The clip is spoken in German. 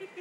Fancy